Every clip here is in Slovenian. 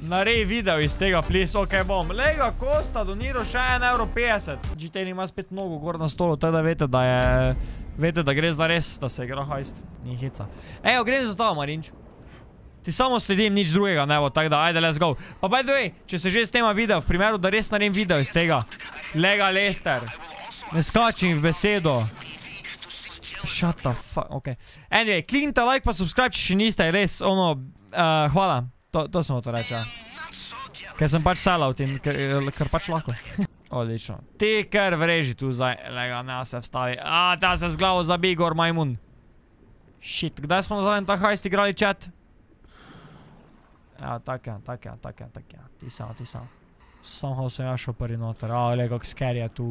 Narej video iz tega, please, ok bom. Lega Kosta doniral še 1,50 euro. GT ima spet mnogo gor na stolu, teda vete, da je... Vete, da gre za res, da se igra hajst. Ni hica. Ejo, gre za stavo, Marinč. Ti samo sledim, nič drugega ne bo, tako da, ajde, let's go. Pa by the way, če se že snema video, v primeru, da res naredim video iz tega. Lega Lester. Ne skačim v besedo. Shut the fuck, ok. Anyway, kliknite like pa subscribe, če še niste, res, ono, uh, hvala. To, to sem hotel reči, ja. Ker sem pač sellout in ker, ker pač lahko. Odlično. Ti kar vreži tu zdaj, lega, ne se vstavi. A, ta se z glavo zabi gor, majmun. Shit, kdaj smo na zadnjem ta hajst igrali chat? Ja, tak je, tak je, tak je, tak je. Ti sam, ti sam. Somehow sem ja šel prvi noter. A, le, kak scary je tu.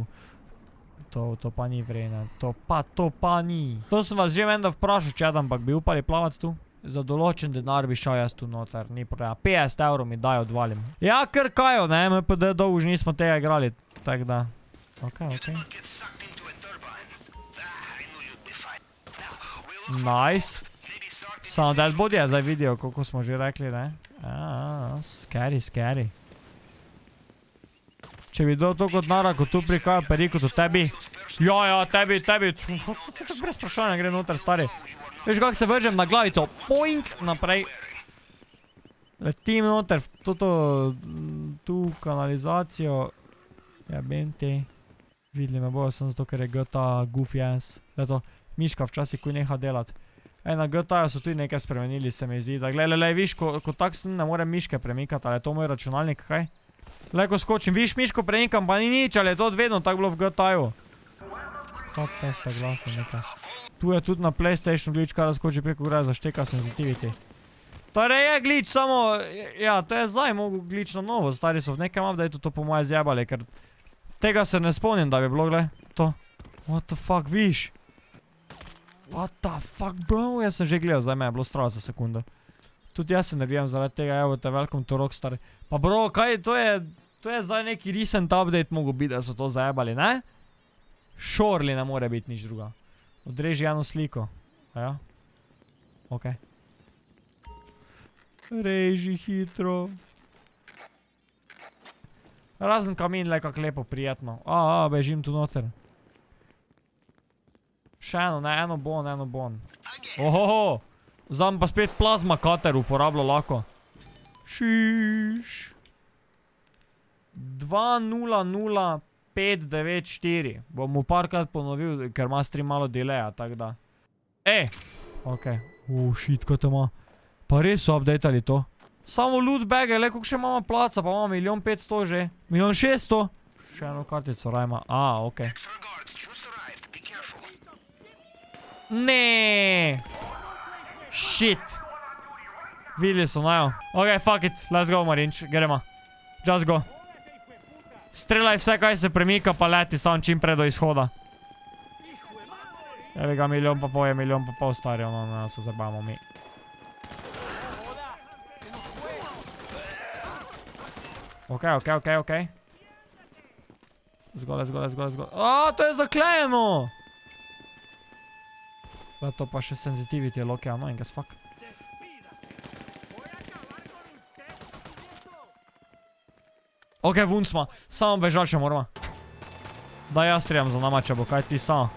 To, to pa ni vrejne. To pa, to pa ni. To sem vas že menda vprašal, chat, ampak bi upali plavati tu? Za določen denar bi šel jaz tu noter, ni praja. 50 evrov mi daj odvalim. Ja, kar kajo, ne, MPD dolgo že nismo tega igrali, tak da. Ok, ok. Nice. Samo deadbod je zdaj video, koliko smo že rekli, ne. Aaaa, scary, scary. Če bi dal to kot nara, kot tu prikajo periku, to tebi. Ja, ja, tebi, tebi. Brez sprašanja gre noter, stari. Veš, kako se vržem na glavico. Poink, naprej. Letim noter v toto, tu kanalizacijo. Jebem te. Videli me bojo sem zato, ker je GTA goofy ass. Leto, miška včasih kuj neha delat. Ej, na GTA so tudi nekaj spremenili, se mi zdi. Da, glej, lej, lej, viš, ko, ko tak sem ne morem miške premikati, ali je to moj računalnik, kaj? Lej, ko skočim, viš, miško premikam, pa ni nič, ali je to vedno tako bilo v GTA-ju. Hot testa glasno nekaj. Tu je tudi na Playstationu glitch, kada skoči preko gre zašteka sensitivity. Torej je glitch, samo, ja, to je zdaj mogo glitch na novo, stari so v nekem updateu to po moje zjebali, ker tega se ne spomnim, da bi bilo, gled, to. What the fuck, viš? What the fuck, bro, jaz sem že gledal, zdaj me je bilo strah za sekundo. Tudi jaz se nervijem zaradi tega, evo te, welcome to Rockstar. Pa bro, kaj, to je, to je zdaj neki recent update mogo biti, da so to zajebali, ne? Surely ne more biti nič druga. Odreži eno sliko. Ja? Ok. Reži hitro. Razen kamin, le kak lepo, prijetno. A, a, bežim tu noter. Še eno, ne, eno bon, eno bon. Ohoho! Zdaj pa spet plazma kater uporabljal lahko. Šiš. 200594. Bom mu parkrat ponovil, ker ima stream malo delaya, tak da. E! Ok. Uuu, shit, kaj to ima. Pa res so updatali to. Samo loot bage, le koliko še imamo placa, pa imamo milijon petsto že. Milijon šeststo. Še eno kartico rajma. A, ok. Ne. Shit. Videli so najo. Ok, fuck it. Let's go, Marinč. Gremo. Just go. Streljaj vse, kaj se premika, pa leti sam čim prej do izhoda. Evi ga, milijon pa pol je, milijon pa pol stari, ono, ne se zabavamo mi. Ok, ok, ok, ok. Zgole, zgole, zgole, zgole. Aaaa, to je zaklejeno! Da, to pa še sensitivity je loke, annoying as fuck. Ok, vun smo. Samo bežati še moramo. Daj jaz strijam za nama, če bo kaj ti samo.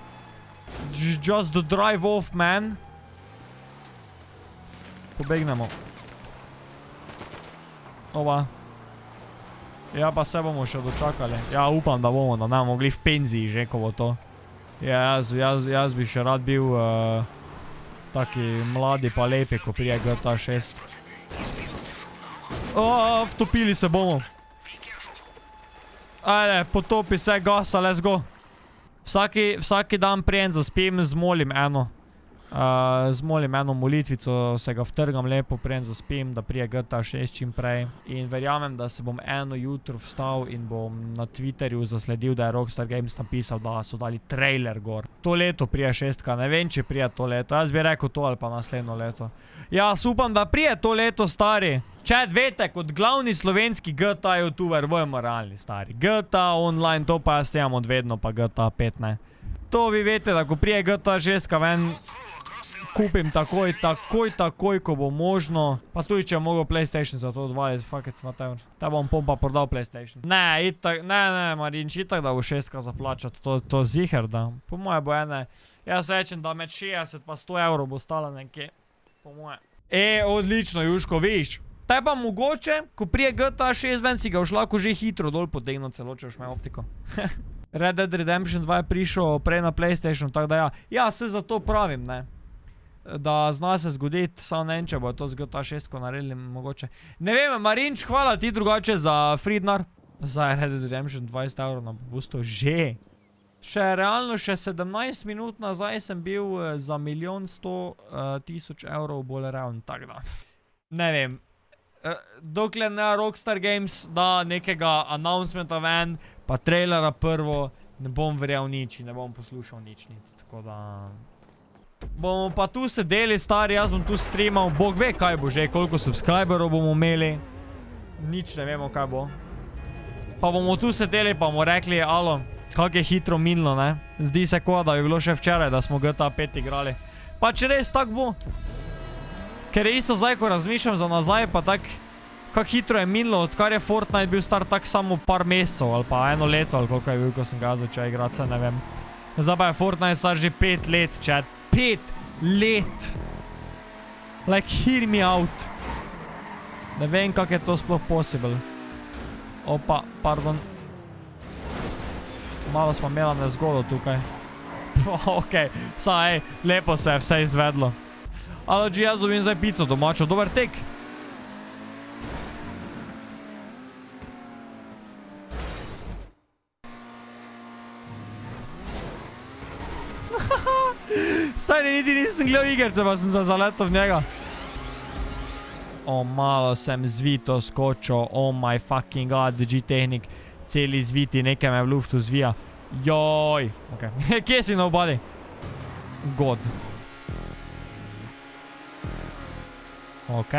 Just the drive off, man. Pobegnemo. Ova. Ja, pa se bomo še dočakali. Ja, upam, da bomo, da ne bomo mogli v penziji že, ko bo to. Ja, jaz, jaz, jaz bi še rad bil uh, taki mladi pa lepi, ko prije GTA 6. Aaaa, vtopili se bomo. Ajde, potopi se, gasa, let's go. Vsaki, vsaki dan prijem zaspim, zmolim eno. Uh, zmolim eno molitvico, se ga vtrgam lepo, prijem zaspim, da prije GTA 6 čim prej. In verjamem, da se bom eno jutro vstal in bom na Twitterju zasledil, da je Rockstar Games napisal, da so dali trailer gor. To leto prije šestka, ne vem, če prije to leto. Jaz bi rekel to ali pa naslednjo leto. Ja, upam, da prije to leto, stari. Čet, vete, kot glavni slovenski GTA youtuber, bojmo realni, stari. GTA online, to pa jaz imam odvedno, pa GTA 5, ne. To vi vete, da ko prije GTA 6 ven, kupim takoj, takoj, takoj, ko bo možno. Pa tudi, če mogel PlayStation za to odvaliti, fuck it, whatever. Ta bom pompa prodal PlayStation. Ne, itak, ne, ne, Marinč, itak da bo šestka zaplačati, to, to ziher, da. Po moje bo ene, jaz rečem, da med 60 pa 100 evrov bo stala nekje. Po moje. E, odlično, Juško, viš. Te pa mogoče, ko prije GTA 6 ven, si ga už lahko že hitro dol potegnil celo, če už me optiko. Red Dead Redemption 2 je prišel prej na PlayStation, tako da ja. Ja, se zato pravim, ne. Da zna se zgoditi, samo ne vem, če bo to z GTA 6 naredili, mogoče. Ne vem, Marinč, hvala ti drugače za Friednar. Za Red Dead Redemption 20 evrov na popustu, že. Še realno, še 17 minut nazaj sem bil za milijon 100 tisoč evrov bolj realen, tako da. Ne vem. Dokler ne Rockstar Games da nekega announcementa ven, pa trailera prvo, ne bom verjel nič in ne bom poslušal nič niti, tako da... Bomo pa tu sedeli, stari, jaz bom tu streamal, bog ve kaj bo že, koliko subscriberov bomo imeli. Nič ne vemo kaj bo. Pa bomo tu sedeli pa bomo rekli, alo, kak je hitro minilo, ne. Zdi se ko, da bi bilo še včeraj, da smo GTA 5 igrali. Pa če res tak bo. Ker je isto zdaj, ko razmišljam za nazaj, pa tak, kak hitro je minilo, odkar je Fortnite bil star tak samo par mesecev, ali pa eno leto, ali koliko je bil, ko sem ga začel igrati, se ne vem. Zdaj pa je Fortnite star že pet let, chat. Pet let! Like, hear me out. Ne vem, kak je to sploh possible. Opa, pardon. Malo smo imela nezgodo tukaj. Okej, saj, lepo se je vse izvedlo. Alo, G, jaz dobim zdaj pico domačo, dober tek. Stari, niti nisem gledal igerce, pa sem se zaletel v njega. O, malo sem zvito skočil, oh my fucking god, G-Technik. Celi zviti, nekaj me v luftu zvija. Joj. Ok, kje si nobody? God. Ok.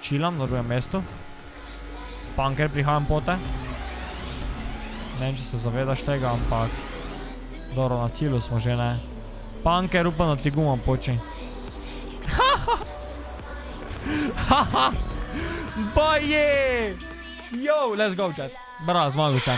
Chillam na drugem mestu. Punker, prihajam po te. Ne vem, če se zavedaš tega, ampak... Dobro, na cilju smo že, ne. Punker, upam, da ti guma poči. Haha! Baje! Yo, let's go, chat. Bra, zmagal sem.